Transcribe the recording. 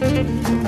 Müzik